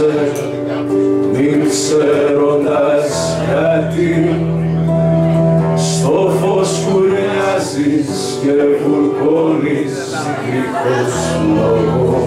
έρχεσαι, μην ξέροντας γιατί στο φως κουρνιάζεις και βουρκώνεις δίχως λόγο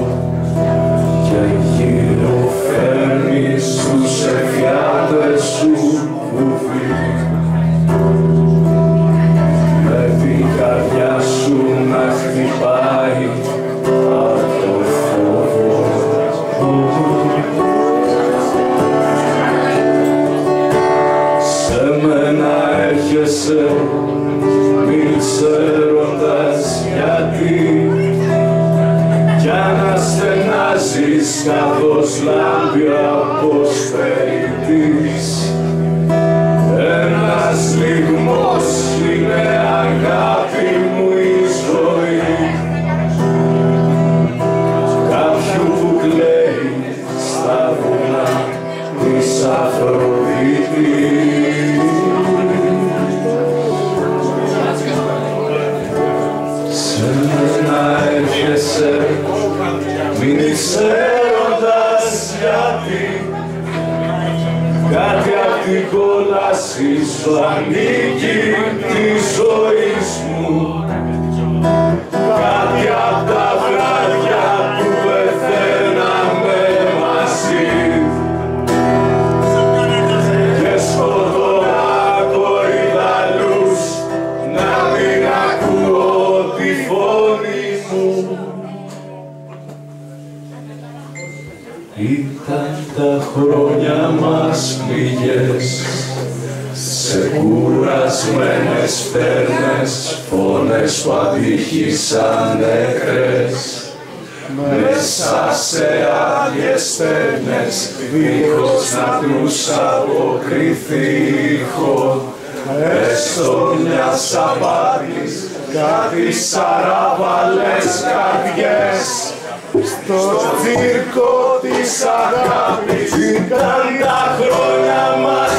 έρχεσαι μην ξέροντας γιατί. Κι αν ασθενάζεις καθώς λάμπει κόλαση σου ανήκει τη ζωής μου. Κάτι απ' τα βράδια που πεθαίναμε μαζί. Και σκοτώνα κορυδαλούς να μην ακούω τη φωνή μου. Ήταν τα χρόνια μας πληγές σε κουρασμένες φέρνες φωνές που αντίχησαν νεκρές. Μέσα σε άδειες στέρνες δίχως να τους αποκριθεί ήχος. Έστω μιας απάτης κάτι σαράβαλες καρδιές. Στο τσίρκο της αγάπης ήταν τα χρόνια μας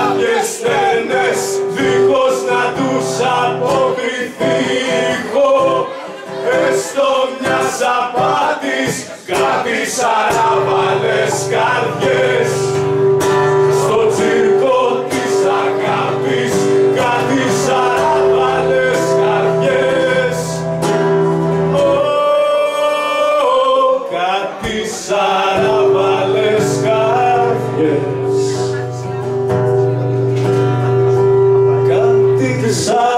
άδειες στέρνες δίχως να τους αποκριθεί ήχο έστω μιας απάτης κάτι σαράβαλες καρδιές. Στο τσίρκο της αγάπης κάτι σαράβαλες καρδιές. Ω, κάτι σαράβαλες καρδιές Κάτι